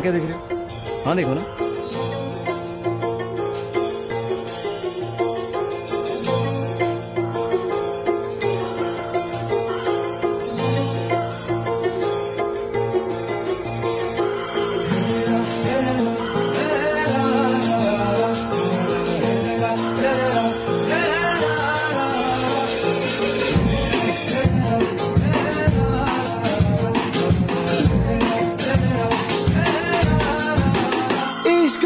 क्या देख रहे हो हाँ देखो ना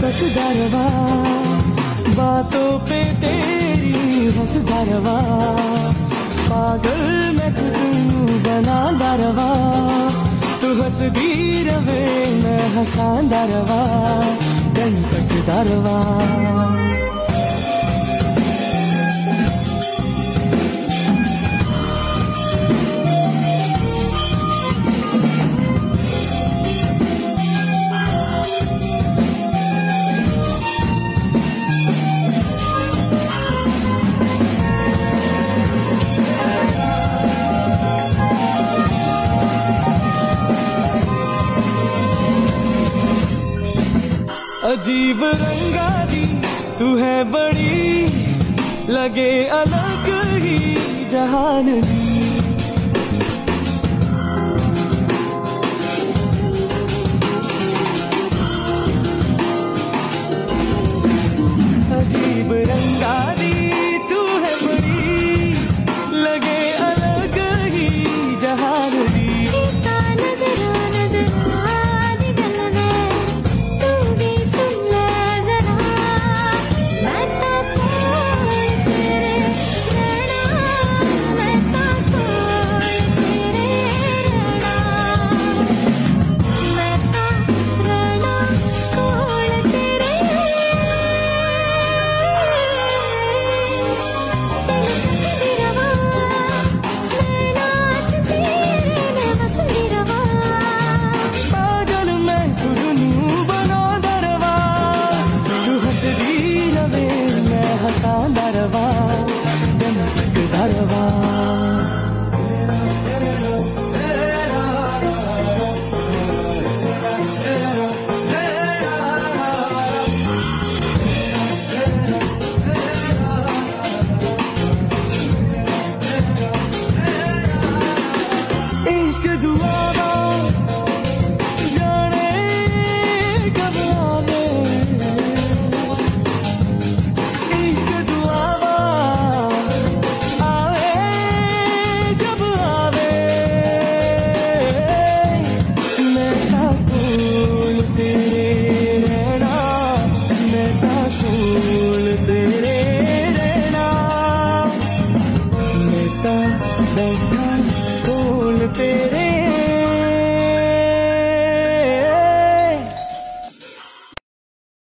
तक दरवा, बातों पे तेरी हंस दरवा, पागल मैं तू बना दरवा, तू हंस दी रवे मैं हंसा दरवा, गणपत दरवा। अजीब रंगारी तू है बड़ी लगे अलग ही जहान दी the